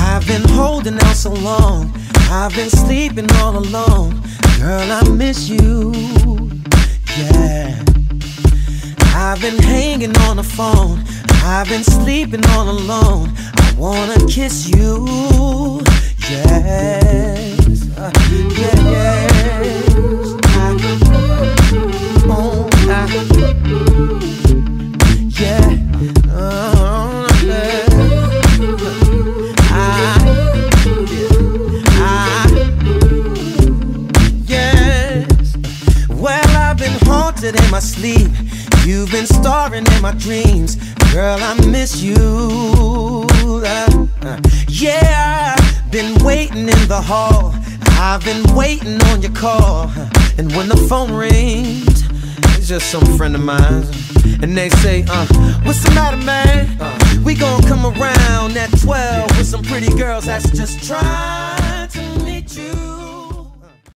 I've been holding out so long. I've been sleeping all alone. Girl, I miss you. Yeah. I've been hanging on the phone. I've been sleeping all alone. I wanna kiss you. Been haunted in my sleep. You've been starring in my dreams. Girl, I miss you. Uh, uh, yeah, I've been waiting in the hall. I've been waiting on your call. And when the phone rings, it's just some friend of mine. And they say, uh, what's the matter, man? Uh, we gon' come around at 12 with some pretty girls that's just trying